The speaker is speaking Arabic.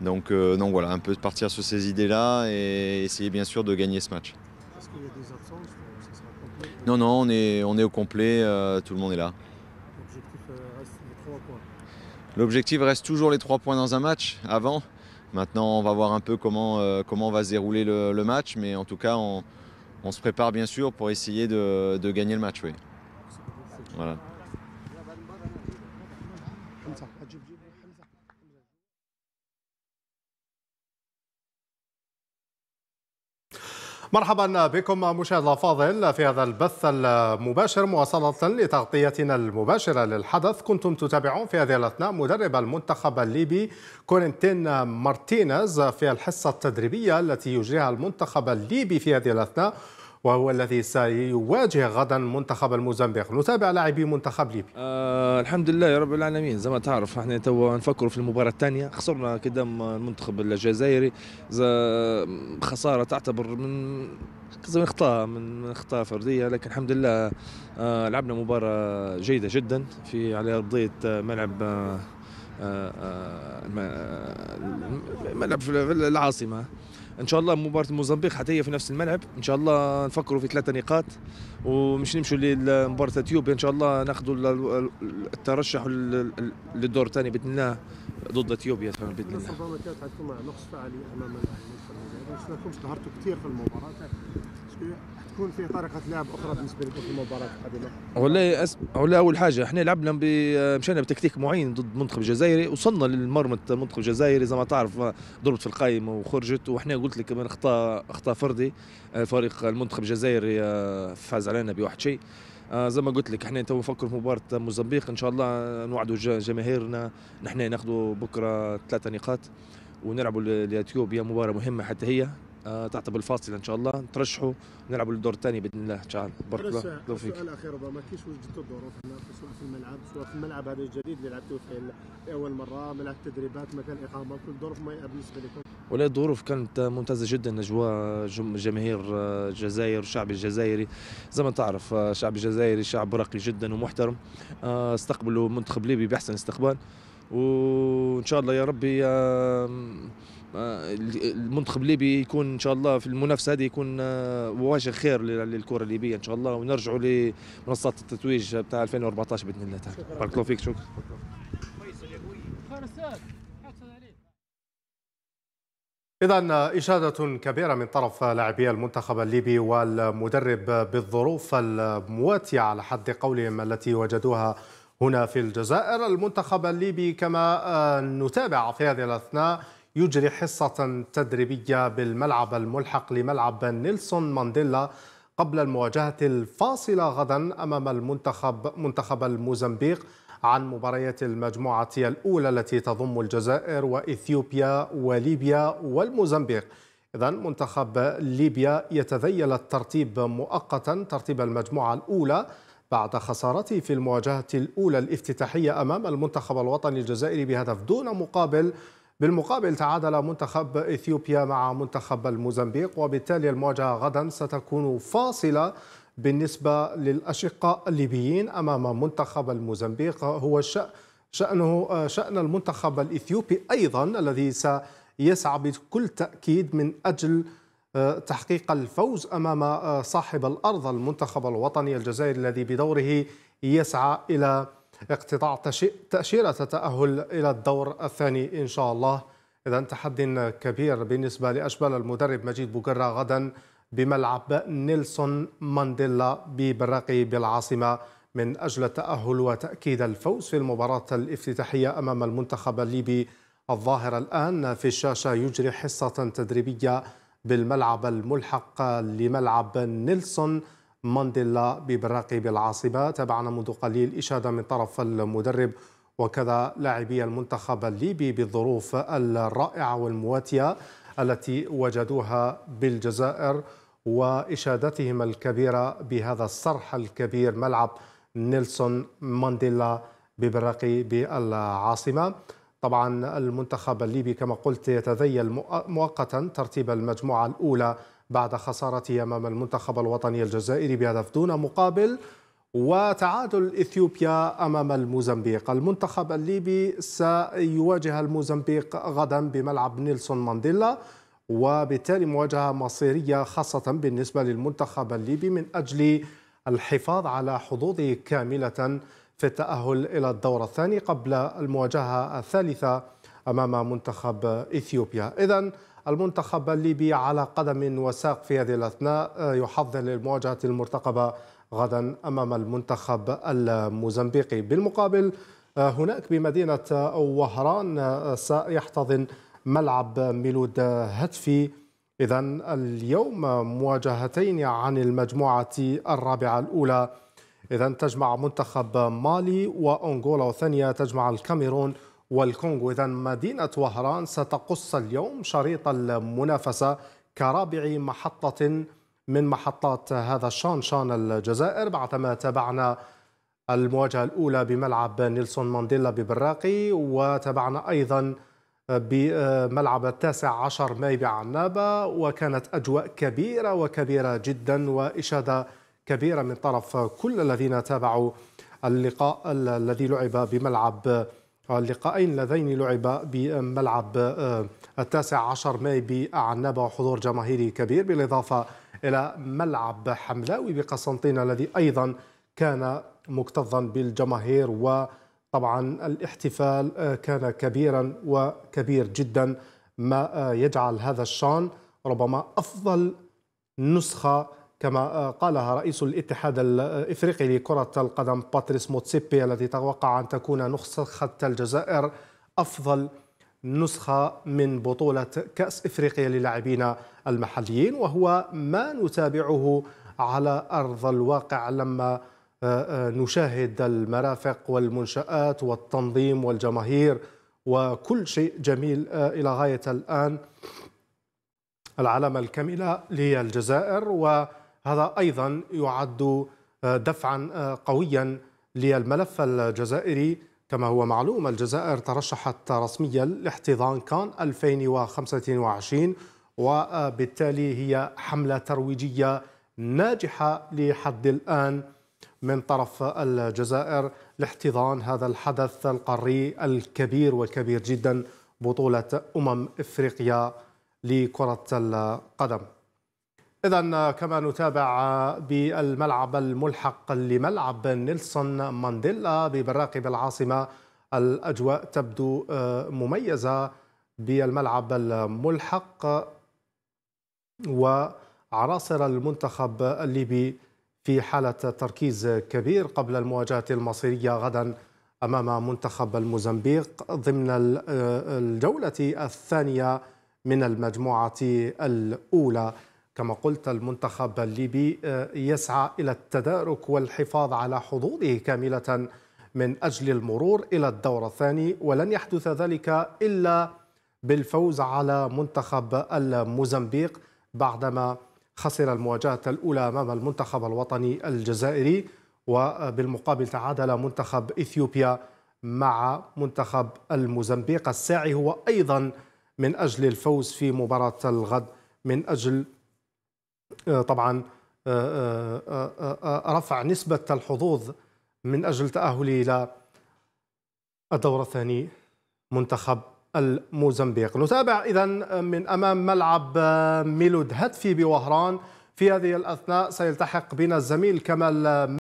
Donc, euh, donc voilà, un peu partir sur ces idées-là et essayer bien sûr de gagner ce match. Est-ce qu'il y a des absences Ça sera complet Non, non, on est, on est au complet, euh, tout le monde est là. L'objectif euh, reste les trois points. L'objectif reste toujours les trois points dans un match avant. Maintenant, on va voir un peu comment, euh, comment va se dérouler le, le match, mais en tout cas, on, on se prépare bien sûr pour essayer de, de gagner le match. Oui. Voilà. مرحبا بكم مشاهد الفاضل في هذا البث المباشر مواصلة لتغطيتنا المباشرة للحدث. كنتم تتابعون في هذه الأثناء مدرب المنتخب الليبي كورنتين مارتينيز في الحصة التدريبية التي يجريها المنتخب الليبي في هذه الأثناء. وهو الذي سيواجه غدا منتخب الموزمبيق. نتابع لاعبي منتخب ليبي آه الحمد لله يا رب العالمين. زي ما تعرف إحنا تو نفكروا في المباراة الثانية. خسرنا قدام المنتخب الجزائري. خسارة تعتبر من زي اخطاء من اخطاء فردية. لكن الحمد لله آه لعبنا مباراة جيدة جدا في على أرضية آه، ملعب آه آه، آه، آه، ملعب في العاصمة. إن شاء الله مباراة موزمبيق حتى هي في نفس الملعب. إن شاء الله نفكروا في ثلاثة نقاط ومش نمشوا لمباراة اثيوبيا إن شاء الله ناخذوا ال- الترشح لل- للدور الثاني بإذن الله. ضد إثيوبيا بإذن الله. ربما كانت حتكون مع نقص فعالي أمام المنتخب الجزائري بس لكمش ظهرتوا كثير في المباراة. حتكون في طريقة لعب أخرى بالنسبة لكم في المباراة القادمة؟ والله أس... والله أول حاجة إحنا لعبنا ب... مشينا بتكتيك معين ضد المنتخب الجزائري وصلنا للمرمى المنتخب الجزائري زي ما تعرف ضربت في القائمه وخرجت. وإحنا قلت لك من اخطاء اخطاء فردي آه، فريق المنتخب الجزائري آه، فاز علينا بواحد شيء. آه، زي ما قلت لك إحنا تو نفكر في مباراة موزمبيق. إن شاء الله نوعدوا جماهيرنا. نحن ناخذوا بكرة ثلاثة نقاط ونلعبوا لإثيوبيا. مباراة مهمة حتى هي. آه، تعتبر الفاصل إن شاء الله. نترشحوا نلعبوا للدور الثاني بإذن الله. تعالى بارك الله بس الله فيك. السؤال الأخير ربما كيف وجدتوا الظروف هنا سواء في الملعب سواء في الملعب هذا الجديد اللي لعبتوا فيه لاول مرة ملعب تدريبات مكان اقامه كل ظروف ما بالنسبة لكم. ولا الظروف كانت ممتازة جدا. أجواء جم- جماهير آه، الجزائر الشعب الجزائري. زي ما تعرف آه، الشعب الجزائري شعب راقي جدا ومحترم. آه، استقبلوا منتخب ليبي بأحسن استقبال. وإن شاء الله يا ربي آه، المنتخب الليبي يكون إن شاء الله في المنافسة هذه يكون آه، واجه خير لل- للكرة الليبية إن شاء الله. ونرجعوا لمنصات التتويج بتاع 2014 بإذن الله تعالى. بارك الله فيك شكرا. إذا إشادة كبيرة من طرف لاعبي المنتخب الليبي والمدرب بالظروف المواتية على حد قولهم التي وجدوها هنا في الجزائر المنتخب الليبي كما آه، نتابع في هذه الأثناء يجري حصة تدريبية بالملعب الملحق لملعب نيلسون مانديلا قبل المواجهة الفاصلة غدا أمام المنتخب منتخب الموزمبيق عن مباريات المجموعة الأولى التي تضم الجزائر وإثيوبيا وليبيا والموزمبيق. إذا منتخب ليبيا يتذيل الترتيب مؤقتا ترتيب المجموعة الأولى بعد خسارته في المواجهة الأولى الافتتاحية أمام المنتخب الوطني الجزائري بهدف دون مقابل بالمقابل تعادل منتخب إثيوبيا مع منتخب الموزمبيق وبالتالي المواجهة غدا ستكون فاصلة بالنسبة للأشقاء الليبيين أمام منتخب الموزمبيق. هو شأنه شأن المنتخب الإثيوبي أيضا الذي سيسعى بكل تأكيد من أجل تحقيق الفوز أمام آه، صاحب الأرض المنتخب الوطني الجزائري الذي بدوره يسعى إلى اقتطاع تأشيرة التأهل إلى الدور الثاني إن شاء الله. إذا تحدي كبير بالنسبة لأشبال المدرب مجيد بوغرة غدا بملعب نيلسون مانديلا ببراقي بالعاصمة من أجل التأهل وتأكيد الفوز في المباراة الافتتاحية أمام المنتخب الليبي الظاهر الآن في الشاشة. يجري حصة تدريبية بالملعب الملحق لملعب نيلسون مانديلا ببراقي بالعاصمة تابعنا منذ قليل إشادة من طرف المدرب وكذا لاعبي المنتخب الليبي بالظروف الرائعة والمواتية التي وجدوها بالجزائر وإشادتهم الكبيرة بهذا الصرح الكبير ملعب نيلسون مانديلا ببراقي بالعاصمة طبعا المنتخب الليبي كما قلت يتذيل مؤقتا ترتيب المجموعة الأولى بعد خسارته أمام المنتخب الوطني الجزائري بهدف دون مقابل وتعادل إثيوبيا أمام الموزمبيق. المنتخب الليبي سيواجه الموزمبيق غدا بملعب نيلسون مانديلا وبالتالي مواجهة مصيرية خاصة بالنسبة للمنتخب الليبي من أجل الحفاظ على حظوظه كاملة في التأهل إلى الدور الثاني قبل المواجهة الثالثة أمام منتخب إثيوبيا. إذا المنتخب الليبي على قدم وساق في هذه الأثناء يحضر للمواجهة المرتقبة غدا أمام المنتخب الموزمبيقي. بالمقابل هناك بمدينة وهران سيحتضن ملعب ميلود هتفي إذا اليوم مواجهتين عن المجموعة الرابعة الأولى إذا تجمع منتخب مالي وأنغولا والثانية تجمع الكاميرون والكونغو. إذا مدينة وهران ستقص اليوم شريط المنافسة كرابع محطة من محطات هذا الشان شان الجزائر. بعدما تابعنا المواجهة الأولى بملعب نيلسون مانديلا ببراقي وتابعنا أيضا بملعب التاسع عشر ماي بعنابة وكانت أجواء كبيرة وكبيرة جدا وإشادة كبيرة من طرف كل الذين تابعوا اللقاء الذي لعب بملعب اللقاءين اللذين لعب بملعب التاسع عشر ماي بعنابة وحضور جماهيري كبير بالإضافة إلى ملعب حملاوي بقسنطينة الذي أيضا كان مكتظا بالجماهير وطبعا الاحتفال كان كبيرا وكبير جدا ما يجعل هذا الشان ربما أفضل نسخة كما قالها رئيس الاتحاد الإفريقي لكرة القدم باتريس موتسيبي الذي توقع أن تكون نسخة الجزائر أفضل نسخة من بطولة كأس إفريقيا للاعبين المحليين وهو ما نتابعه على أرض الواقع لما آه، آه، نشاهد المرافق والمنشآت والتنظيم والجماهير وكل شيء جميل آه، إلى غاية الآن. العلامة الكاملة للجزائر وهذا أيضا يعد دفعا قويا للملف الجزائري. كما هو معلوم الجزائر ترشحت رسميا لاحتضان كان 2025 وبالتالي هي حملة ترويجية ناجحة لحد الآن من طرف الجزائر لاحتضان هذا الحدث القاري الكبير والكبير جدا بطولة أمم إفريقيا لكرة القدم. إذا كما نتابع بالملعب الملحق لملعب نيلسون مانديلا ببراقب العاصمة الأجواء تبدو آه، مميزة بالملعب الملحق وعناصر المنتخب الليبي في حالة تركيز كبير قبل المواجهة المصيرية غدا أمام منتخب الموزمبيق ضمن آه، الجولة الثانية من المجموعة الأولى. كما قلت المنتخب الليبي آه، يسعى إلى التدارك والحفاظ على حظوظه كاملة من أجل المرور إلى الدور الثاني ولن يحدث ذلك إلا بالفوز على منتخب الموزمبيق بعدما خسر المواجهة الأولى أمام المنتخب الوطني الجزائري وبالمقابل تعادل منتخب إثيوبيا مع منتخب الموزمبيق الساعي هو أيضا من أجل الفوز في مباراة الغد من آه، طبعا آه، آه، رفع نسبة الحظوظ من أجل تأهله إلى الدور الثاني منتخب الموزمبيق. نتابع إذا من أمام ملعب ميلود هتفي بوهران. في هذه الأثناء سيلتحق بنا الزميل كمال